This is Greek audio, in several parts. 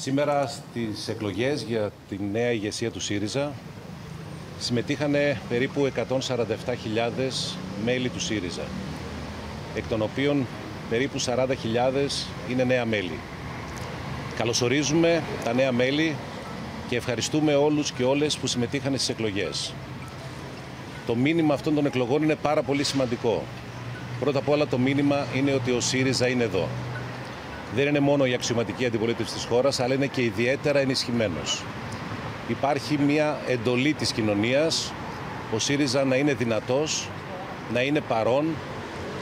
Σήμερα στις εκλογές για τη νέα ηγεσία του ΣΥΡΙΖΑ συμμετείχαν περίπου 147.000 μέλη του ΣΥΡΙΖΑ, εκ των οποίων περίπου 40.000 είναι νέα μέλη. Καλωσορίζουμε τα νέα μέλη και ευχαριστούμε όλους και όλες που συμμετείχαν στις εκλογές. Το μήνυμα αυτών των εκλογών είναι πάρα πολύ σημαντικό. Πρώτα απ' όλα το μήνυμα είναι ότι ο ΣΥΡΙΖΑ είναι εδώ. Δεν είναι μόνο η αξιωματική αντιπολίτευση της χώρας, αλλά είναι και ιδιαίτερα ενισχυμένος. Υπάρχει μια εντολή της κοινωνίας, ο ΣΥΡΙΖΑ να είναι δυνατός, να είναι παρόν,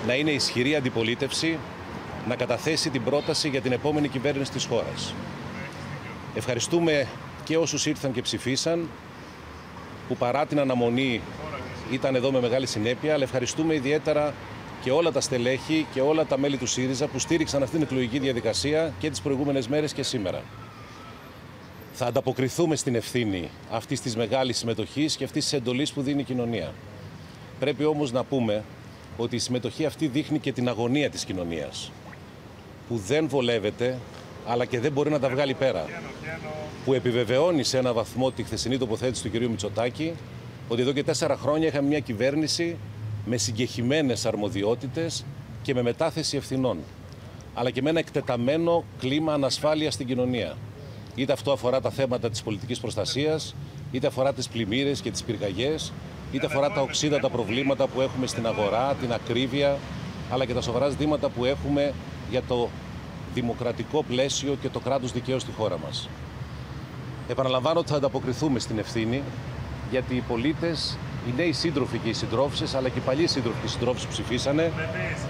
να είναι ισχυρή αντιπολίτευση, να καταθέσει την πρόταση για την επόμενη κυβέρνηση της χώρας. Ευχαριστούμε και όσους ήρθαν και ψηφίσαν, που παρά την αναμονή ήταν εδώ με μεγάλη συνέπεια, αλλά ευχαριστούμε ιδιαίτερα και όλα τα στελέχη και όλα τα μέλη του ΣΥΡΙΖΑ που στήριξαν αυτήν την εκλογική διαδικασία και τις προηγούμενες μέρες και σήμερα. Θα ανταποκριθούμε στην ευθύνη αυτής της μεγάλης συμμετοχής και αυτής της εντολής που δίνει η κοινωνία. Πρέπει όμως να πούμε ότι η συμμετοχή αυτή δείχνει και την αγωνία της κοινωνίας. Που δεν βολεύεται, αλλά και δεν μπορεί να τα βγάλει πέρα. Που επιβεβαιώνει σε ένα βαθμό τη χθεσινή τοποθέτηση του κ. Μητσοτάκη ότι εδώ και τέσσερα χρόνια είχαμε μια κυβέρνηση με συγκεχημένες αρμοδιότητες και με μετάθεση ευθυνών, αλλά και με ένα εκτεταμένο κλίμα ανασφάλειας στην κοινωνία. Είτε αυτό αφορά τα θέματα της πολιτικής προστασίας, είτε αφορά τις πλημμύρες και τις πυρκαγιές, είτε αφορά τα οξύδατα προβλήματα που έχουμε στην αγορά, την ακρίβεια, αλλά και τα σοβαρά ζητήματα που έχουμε για το δημοκρατικό πλαίσιο και το κράτος δικαίου στη χώρα μας. Επαναλαμβάνω ότι θα ανταποκριθούμε στην ευθύνη, γιατί οι πολίτες οι νέοι σύντροφοι και οι συντρόφισσες, αλλά και οι παλιοί σύντροφοι και οι συντρόφοι που ψηφίσανε,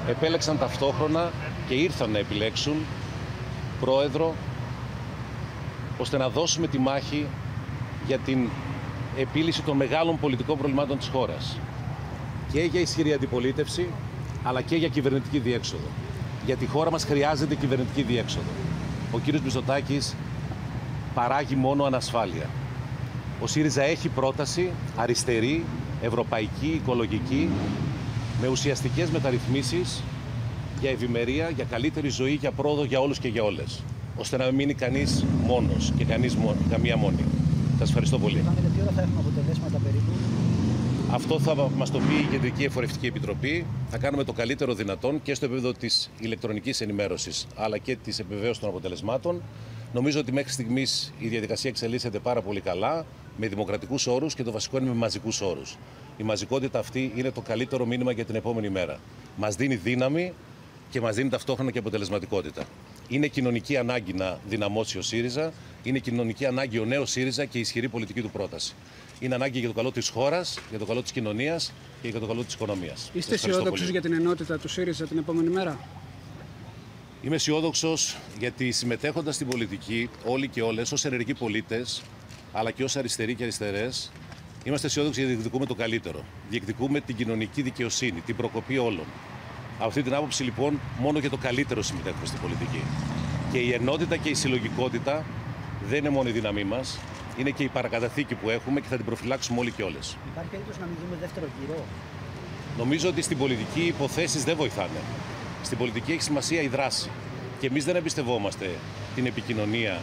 επέλεξαν ταυτόχρονα και ήρθαν να επιλέξουν πρόεδρο, ώστε να δώσουμε τη μάχη για την επίλυση των μεγάλων πολιτικών προβλημάτων της χώρας. Και για ισχυρή αντιπολίτευση, αλλά και για κυβερνητική διέξοδο. Γιατί η χώρα μας χρειάζεται κυβερνητική διέξοδο. Ο κύριος Μητσοτάκης παράγει μόνο ανασφάλεια. Ο ΣΥΡΙΖΑ έχει πρόταση αριστερή, ευρωπαϊκή, οικολογική, με ουσιαστικές μεταρρυθμίσεις για ευημερία, για καλύτερη ζωή, για πρόοδο για όλους και για όλες. Ώστε να μην μείνει κανείς μόνος και κανείς καμία μόνη. Σας ευχαριστώ πολύ. τι ώρα θα έχουμε αποτελέσματα περίπου; Αυτό θα μας το πει η Κεντρική Εφορευτική Επιτροπή. Θα κάνουμε το καλύτερο δυνατόν και στο επίπεδο της ηλεκτρονικής ενημέρωσης αλλά και της επιβεβαίωσης των αποτελεσμάτων. Νομίζω ότι μέχρι στιγμής η διαδικασία εξελίσσεται πάρα πολύ καλά με δημοκρατικούς όρους και το βασικό είναι με μαζικούς όρους. Η μαζικότητα αυτή είναι το καλύτερο μήνυμα για την επόμενη μέρα. Μας δίνει δύναμη και μας δίνει ταυτόχρονα και αποτελεσματικότητα. Είναι κοινωνική ανάγκη να δυναμώσει ο ΣΥΡΙΖΑ, είναι κοινωνική ανάγκη ο νέος ΣΥΡΙΖΑ και η ισχυρή πολιτική του πρόταση. Είναι ανάγκη για το καλό της χώρας, για το καλό της κοινωνίας και για το καλό της οικονομίας. Είστε αισιόδοξος για την ενότητα του ΣΥΡΙΖΑ την επόμενη μέρα; Είμαι αισιόδοξος γιατί συμμετέχοντας στην πολιτική, όλοι και όλες, ως ενεργοί πολίτες, αλλά και ως αριστεροί και αριστερές, είμαστε αισιόδοξοι γιατί διεκδικούμε το καλύτερο. Διεκδικούμε την κοινωνική δικαιοσύνη, την προκοπή όλων. Από αυτή την άποψη, λοιπόν, μόνο και το καλύτερο συμμετέχουμε στην πολιτική. Και η ενότητα και η συλλογικότητα δεν είναι μόνο η δύναμή μας, είναι και η παρακαταθήκη που έχουμε και θα την προφυλάξουμε όλοι και όλες. Υπάρχει περίπτωση να μην δούμε δεύτερο γύρο; Νομίζω ότι στην πολιτική οι υποθέσεις δεν βοηθάνε. Στην πολιτική έχει σημασία η δράση. Και εμείς δεν εμπιστευόμαστε την επικοινωνία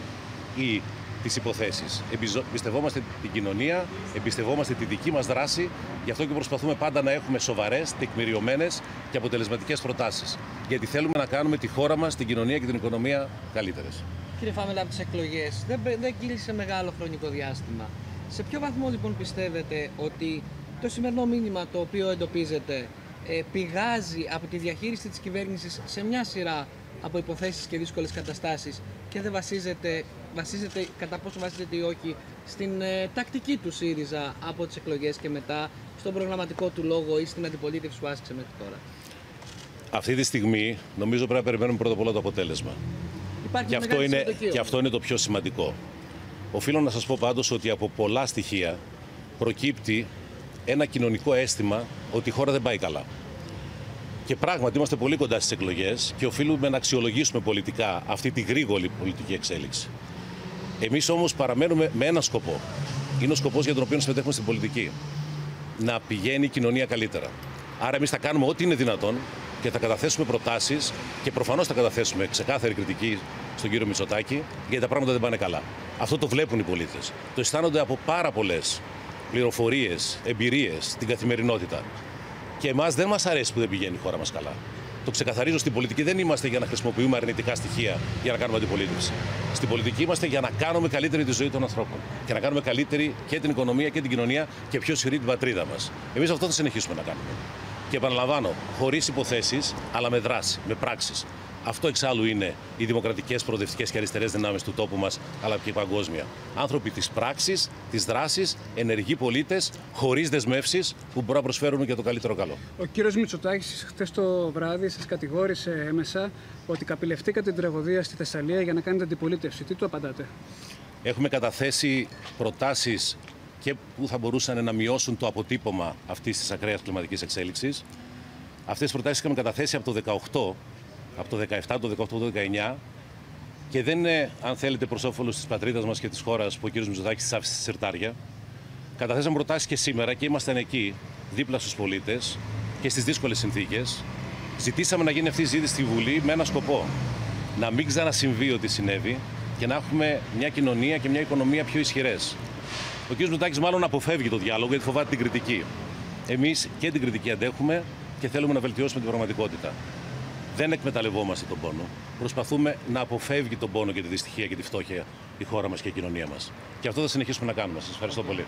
ή τις υποθέσεις. Εμπιστευόμαστε την κοινωνία, εμπιστευόμαστε τη δική μας δράση, γι' αυτό και προσπαθούμε πάντα να έχουμε σοβαρές, τεκμηριωμένες και αποτελεσματικές προτάσεις. Γιατί θέλουμε να κάνουμε τη χώρα μας, την κοινωνία και την οικονομία καλύτερες. Κύριε Φάμελα, από τις εκλογές δεν, δεν κύλησε μεγάλο χρονικό διάστημα. Σε ποιο βαθμό λοιπόν πιστεύετε ότι το σημερινό μήνυμα το οποίο εντοπίζεται ε, πηγάζει από τη διαχείριση της κυβέρνησης σε μια σειρά από υποθέσεις και δύσκολες καταστάσεις και δεν βασίζεται, βασίζεται κατά πόσο βασίζεται ή όχι στην ε, τακτική του ΣΥΡΙΖΑ από τις εκλογές και μετά, στον προγραμματικό του λόγο ή στην αντιπολίτευση που άσκησε μέχρι τώρα. Αυτή τη στιγμή νομίζω πρέπει να περιμένουμε πρώτα απ' όλα το αποτέλεσμα. Υπάρχει και, αυτό είναι, και αυτό είναι το πιο σημαντικό. Οφείλω να σας πω πάντως ότι από πολλά στοιχεία προκύπτει ένα κοινωνικό αίσθημα ότι η χώρα δεν πάει καλά. Και πράγματι είμαστε πολύ κοντά στις εκλογές και οφείλουμε να αξιολογήσουμε πολιτικά αυτή τη γρήγορη πολιτική εξέλιξη. Εμείς όμως παραμένουμε με ένα σκοπό. Είναι ο σκοπός για τον οποίο συμμετέχουμε στην πολιτική. Να πηγαίνει η κοινωνία καλύτερα. Άρα, εμείς θα κάνουμε ό,τι είναι δυνατόν και θα καταθέσουμε προτάσεις και προφανώς θα καταθέσουμε ξεκάθαρη κριτική στον κύριο Μητσοτάκη, γιατί τα πράγματα δεν πάνε καλά. Αυτό το βλέπουν οι πολίτες. Το αισθάνονται από πάρα πολλές πληροφορίες, εμπειρίες στην καθημερινότητα. Και εμάς δεν μας αρέσει που δεν πηγαίνει η χώρα μας καλά. Το ξεκαθαρίζω στην πολιτική δεν είμαστε για να χρησιμοποιούμε αρνητικά στοιχεία για να κάνουμε αντιπολίτευση. Στην πολιτική είμαστε για να κάνουμε καλύτερη τη ζωή των ανθρώπων. Και να κάνουμε καλύτερη και την οικονομία και την κοινωνία και πιο ισχυρή την πατρίδα μας. Εμείς αυτό θα συνεχίσουμε να κάνουμε. Και επαναλαμβάνω, χωρίς υποθέσεις, αλλά με δράση, με πράξεις. Αυτό εξάλλου είναι οι δημοκρατικές, προοδευτικές και αριστερές δυνάμεις του τόπου μας, αλλά και παγκόσμια. Άνθρωποι της πράξης, της δράσης, ενεργοί πολίτες, χωρίς δεσμεύσεις, που μπορούν να προσφέρουν και το καλύτερο καλό. Ο κύριος Μητσοτάκης, χθε το βράδυ, σας κατηγόρησε έμεσα ότι καπηλευτήκατε την τραγωδία στη Θεσσαλία για να κάνετε αντιπολίτευση. Τι του απαντάτε; Έχουμε καταθέσει προτάσεις και που θα μπορούσαν να μειώσουν το αποτύπωμα αυτής της ακραίας κλιματικής εξέλιξης. Αυτές τις προτάσεις είχαμε καταθέσει από το 18 από το 17, το 18, το 19 και δεν είναι, αν θέλετε, προς όφελος της πατρίδας μας και της χώρας που ο κ. Μητσοτάκης τη άφησε στη σιρτάρια. Καταθέσαμε προτάσεις και σήμερα και ήμασταν εκεί, δίπλα στους πολίτες και στις δύσκολες συνθήκες. Ζητήσαμε να γίνει αυτή η ζήτηση στη Βουλή με ένα σκοπό. Να μην ξανασυμβεί ό,τι συνέβη και να έχουμε μια κοινωνία και μια οικονομία πιο ισχυρές. Ο κ. Μητσοτάκης μάλλον αποφεύγει το διάλογο γιατί φοβάται την κριτική. Εμείς και την κριτική αντέχουμε και θέλουμε να βελτιώσουμε την πραγματικότητα δεν εκμεταλλευόμαστε τον πόνο. Προσπαθούμε να αποφεύγει τον πόνο και τη δυστυχία και τη φτώχεια η χώρα μας και η κοινωνία μας. Και αυτό θα συνεχίσουμε να κάνουμε. Σας ευχαριστώ πολύ.